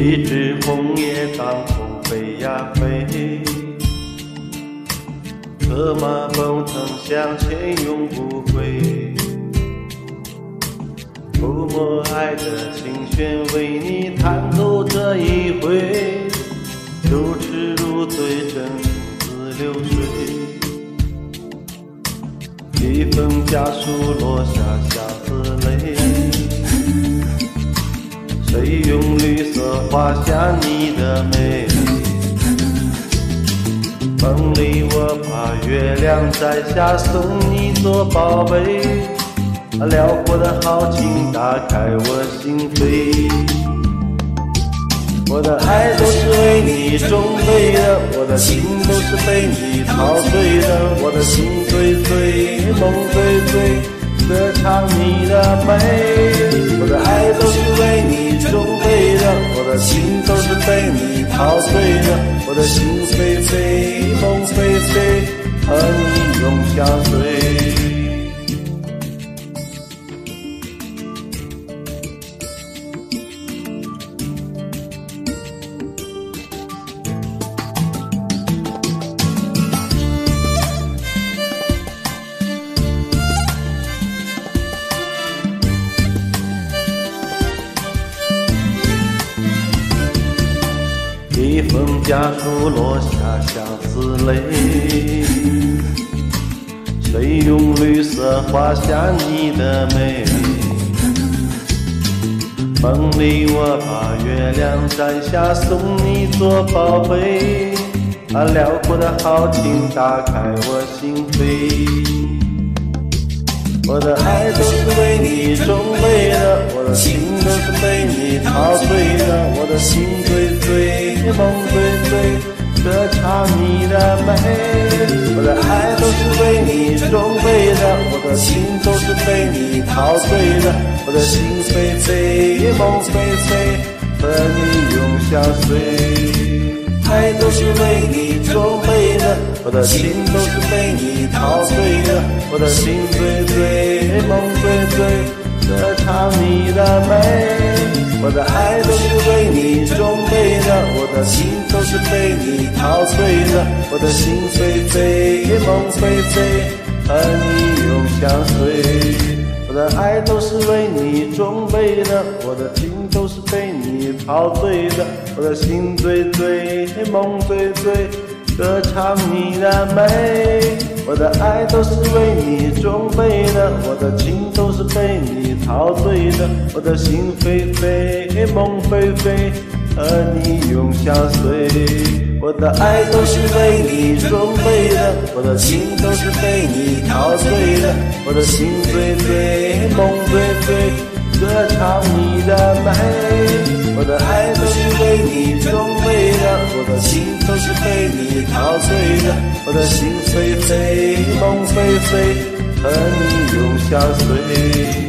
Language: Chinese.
一只红叶当空飞呀飞，策马奔腾向前永不回。抚摸爱的琴弦，为你弹奏这一回，如痴如醉，真情似流水。一封家书落下相思泪，谁用画下你的美？梦里我把月亮摘下送你做宝贝。辽阔的豪情打开我心扉，我的爱都是为你准备的，我的心都是被你陶醉的，我的心醉醉，梦醉醉，歌唱你的美。我的爱我的心都是被你陶醉的，我的心飞飞，梦飞飞，和一封家书落下相思泪，谁用绿色画下你的美？梦里我把月亮摘下送你做宝贝，把，辽阔的豪情打开我心扉。我的爱都是为你准备的，我的心都是被你陶醉的，我的心醉醉，梦醉醉，歌唱你的美。我的爱都是为你准备的，我的心都是被你陶醉的，我的心飞飞，梦飞飞，和你永相随。爱都是为你准备的，我的心都是被你陶醉的，我的心醉醉，梦醉醉，歌唱你的美。我的爱都是为你准备的，我的心都是被你陶醉的，我的心飞飞，梦飞飞，和你永相随。我的爱都是为你准备的，我的心都是被你陶醉的，我的心醉醉，梦醉醉，歌唱你的美。我的爱都是为你准备的，我的情都是被你陶醉的，我的心飞飞，梦飞飞，和你永相随。我的爱都是为你准备的，我的心都是被你陶醉的，我的心醉醉，梦醉醉，歌唱你的美。我的爱都是为你准备的，我的心都是被你陶醉的，我的心飞飞，梦飞飞，和你永相随。